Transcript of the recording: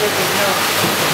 Não.